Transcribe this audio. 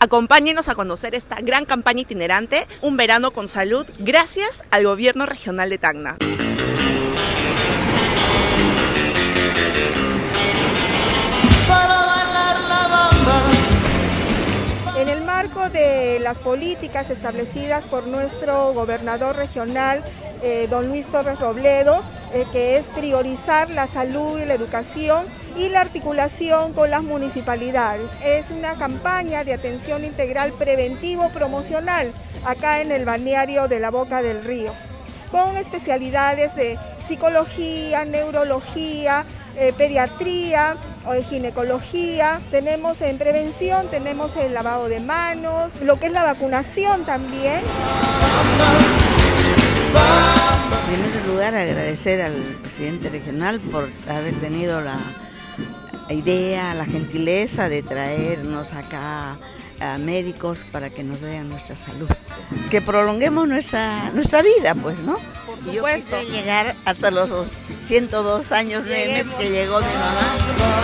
Acompáñenos a conocer esta gran campaña itinerante, Un verano con salud, gracias al Gobierno Regional de Tacna. En el marco de las políticas establecidas por nuestro gobernador regional, eh, don Luis Torres Robledo, eh, que es priorizar la salud y la educación y la articulación con las municipalidades. Es una campaña de atención integral preventivo promocional acá en el balneario de la Boca del Río, con especialidades de psicología, neurología, eh, pediatría, ginecología, tenemos en prevención, tenemos el lavado de manos, lo que es la vacunación también. En primer lugar, agradecer al presidente regional por haber tenido la idea, la gentileza de traernos acá a médicos para que nos vean nuestra salud. Que prolonguemos nuestra, nuestra vida, pues, ¿no? Por supuesto. Yo llegar hasta los 102 años de que llegó mi mamá.